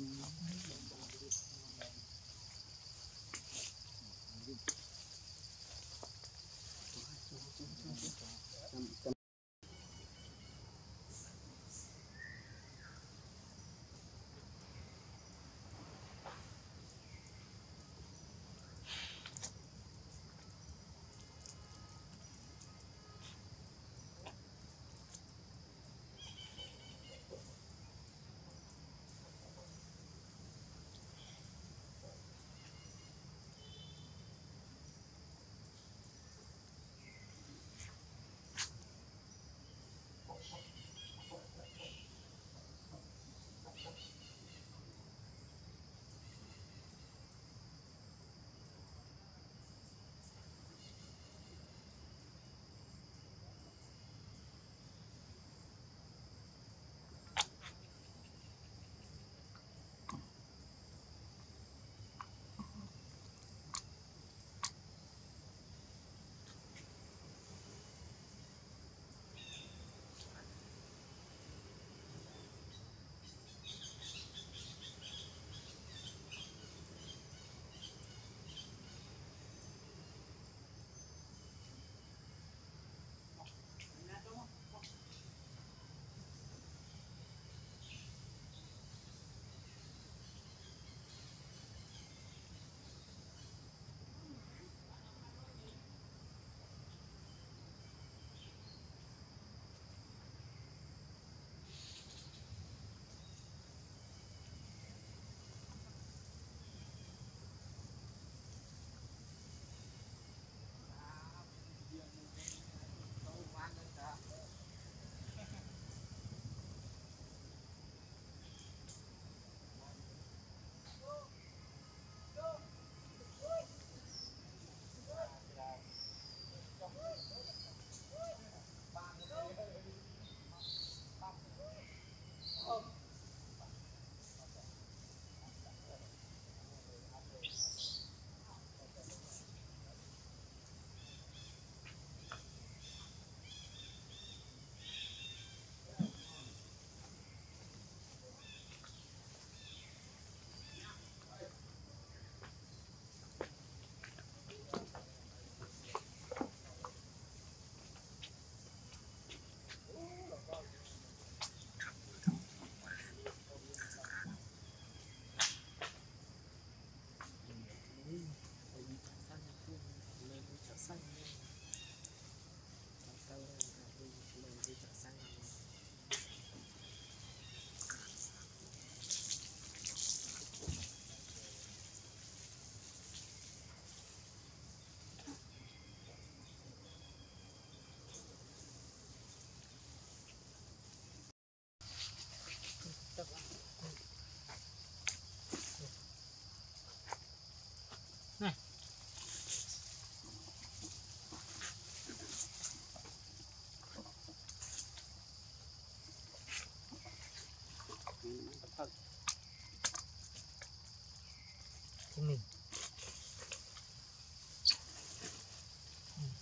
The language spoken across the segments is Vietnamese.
Mm-hmm.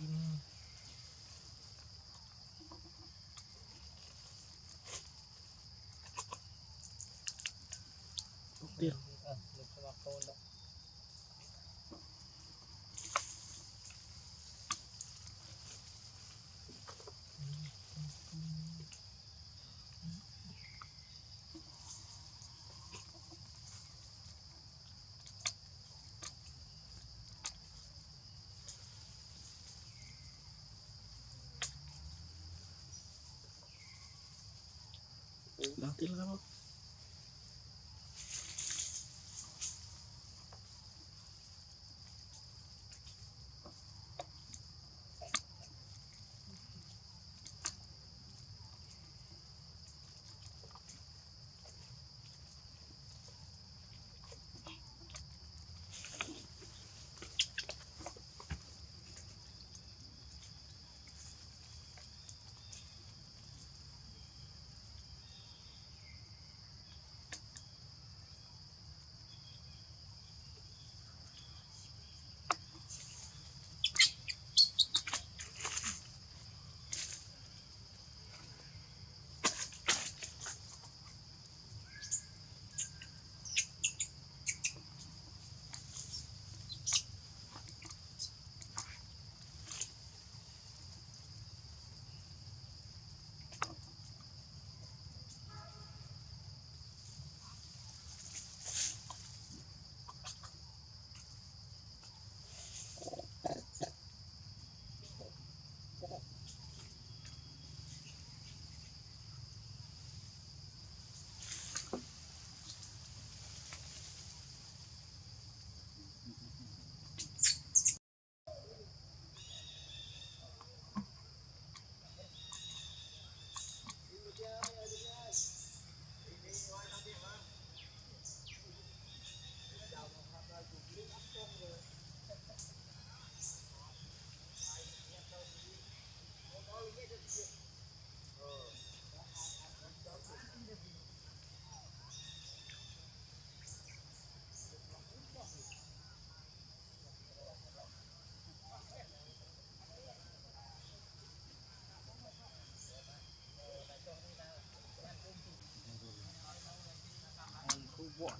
Chim ok তেল দেবো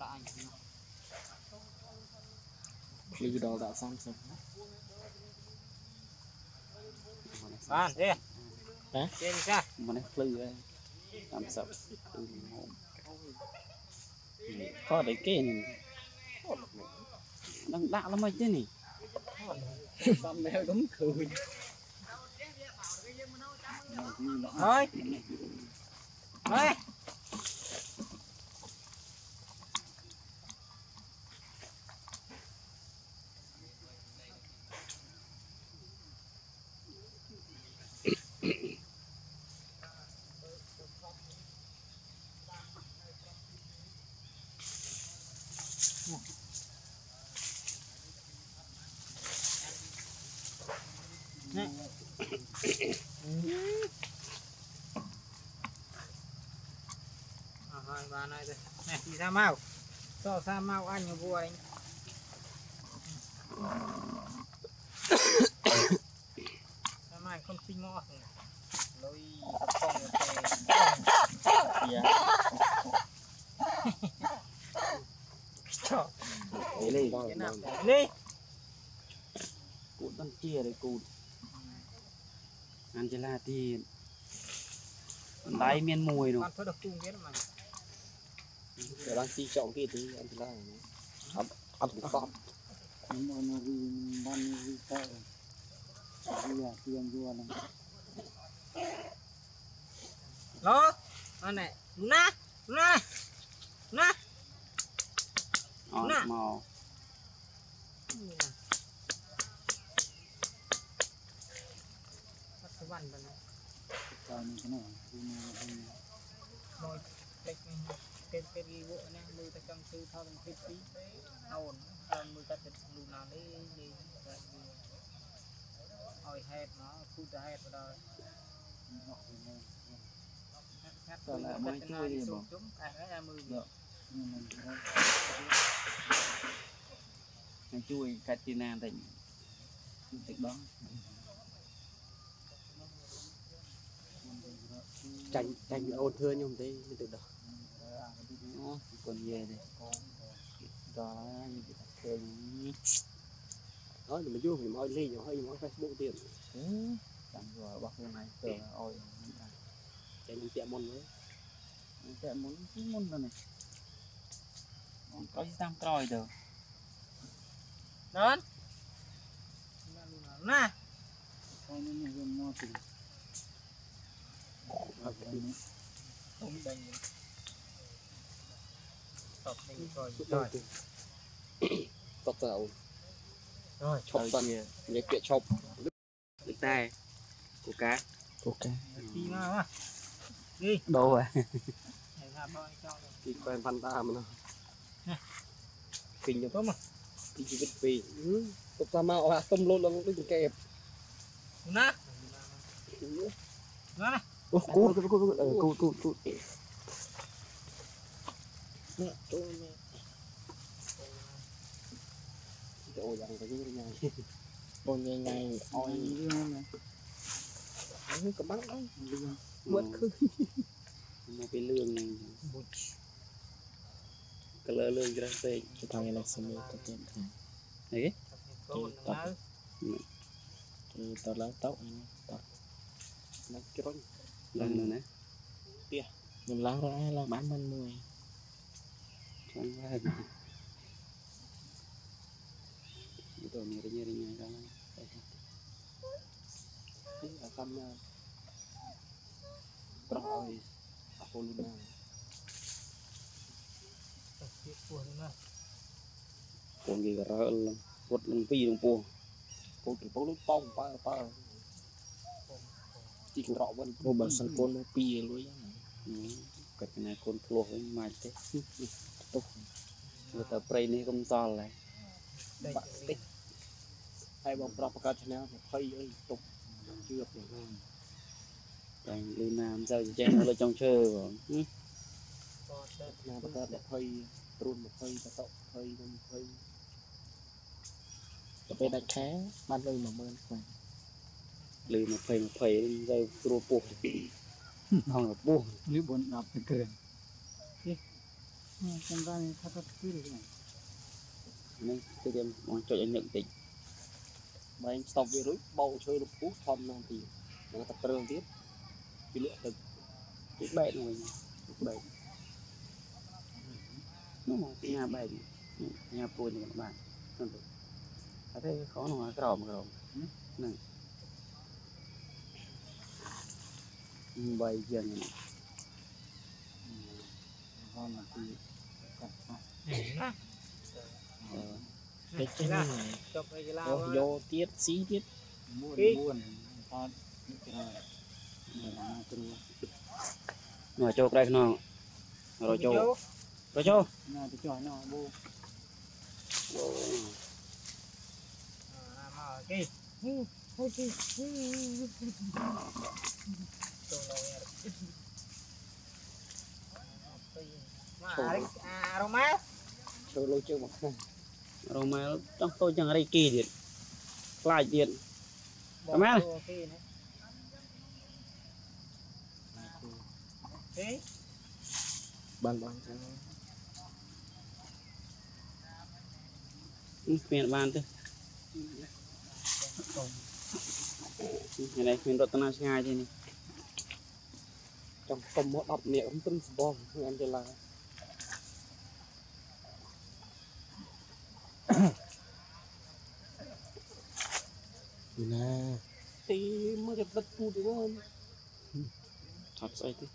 ដាក់អញខ្ញុំលីដល់ដាក់30បានទេណាទេចាមិនភ្លឺទេ30គឺហូមក៏ដូចគេនឹងដឹងដាក់ល្មិចទេនេះសំដៅកុំឃើញហើយហើយ vào này rồi. Này chị sa mau. Cho sa mau ăn nhiều vua anh sa mai không sinh ngon lôi con kìa cho cái này cái nào? cụt tân chia đấy cụt Angela thì tay miên mùi luôn. Con thôi đọc chung biết mà để đang chi trọng kia thì anh là ăn ăn thịt khó nhưng mà nó vì ban vì sợ vì là tiền vua này đó anh này na na na ăn màu văn bên này. Rồi mình cái này, cái này. Rồi, ta trong tư thao thành cái phí ổn mười ta cái lù nào đi đi ôi hết nó phu ta hết vào đời Sao lại mới chui đi bộ? chúng cái cái mười Dạ. នឹងជួយកាច់ទីណាតិចតិចបង ចាញ់ចាញ់អូនធឿនខ្ញុំទេមិនទៅដល់ អូកូនយាយទេដល់យីឃើញ អត់មកយូរខ្ញុំឲ្យលេងឲ្យខ្ញុំឲ្យ Facebook ទៀត ចាំយល់របស់ខ្លួនឯងទៅអោយ ចាញ់ខ្ញុំពាក់មុនហើយ តែមុនគឺមុនទៅនេះអូនក៏តាមក្រោយទៅ đến nè ហើយនេះវាមកទី không đánh tập đi rồi ទុក rồi ទៅទុកទៅអូន rồi ឈប់សិននិយាយពាក្យឈប់ ទឹកតែ nó còn về này đó những cái thường thôi mình vô mình ôi ly rồi hơi mỗi facebook tiền chẳng rồi bác hôm nay từ ôi chạy mình chạy môn nữa chạy môn cái môn rồi này còn có gì tam coi được đó nè con nó nhiều mua tiền không đây គូគូនេះចូលមកចូលយ៉ាងទៅយើងញ៉ៃបងញ៉ៃញ៉ៃអោយ រឿងណា នេះក៏បានដែរ រឿង មើលឃើញ មកពីលឿង bụt color លឿងច្រេះពេក គេថាគេនឹ Nak tu mak. Ôi dằn cái gì này. Ôi này này, ôi gì này. Không có bắt đâu. Mất khứ. Một cái lương này. Cái lơ lương ra xe. Cái thằng này là cái mê tập tiệm thằng. tao Tập. Tập lớn tóc. Tập. Nó cái bánh. Lần rồi nè. Kia. Mình lá ra là bán mình mùi. ណាប្រោះឲ្យអពូលូណា tiếp của nó កូនគេក៏រើលវត់នឹងពីរនឹងពោះ ពូលពូលូប៉ោប៉ើប៉ើជីកន្រកវិញ ព្រោះបើសិនកូនមកពីលុយហ្នឹង គាត់ណាកូនភ្លោះវិញមិនទេ ទុកមើលទៅព្រៃនេះកុំសល់ហើយ đây បាក់តិចហើយបងប្រុសបង្កើត channel 20អីទុកជឿយ៉ាងណាតែលឺណាមិនសូវចេះនៅលើចុងឈើបង con sẽ ណាបង្កើត20ព្រួន20តត20នឹង20ទៅពេលដាច់ខែបានលុយ10000ខ្លាំងលឺ20 20ទៅគ្រួពោះហងពោះ như bốn đập cái cười ចាំបានថាទៅពីរនេះនេះទៅទៀតមកចុចឲ្យនឹកតិចបែងស្តុបវារួចបោកឈើលពុះធំនោះទីមកតែព្រើងទៀតពីលក់ទឹកពីបែកនោះវិញពីបែកនោះមកពីញ៉ាបែកនេះញ៉ាពួយនេះបានហ្នឹងទៅអត់ទេខោនោះក្រោមក្រោមហ្នឹងបែកយ៉ាងនេះ ហមទីកាត់ណាតិចចេះនេះចប់ឯកឡាអូយកទៀតស៊ីទៀតមួយមួយថតនេះគេហើយមកគ្រូនោះចូលក្រៅខ្នងរចូលរចូលណាទៅចុះណោបូមកគេហូជីចូ លឡងមកអារម៉ាឈើលុយជើងមកហ្នឹងរម៉ែលចង់តូចចឹងរៃគីទៀតខ្លាចទៀតគេណាហេបានបានចឹងគ្មានបានទេថ្ងៃនេះគ្មានរតនាឆ្ងាយទេនេះចង់សុំមក10នាក់ខ្ញុំទឹមសបងគឺអញ្ចឹងឡា ណាទីមើលតែដិតពូទៅវិញថត់ស្អីទេ